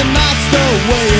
and that's the way